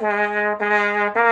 ta ta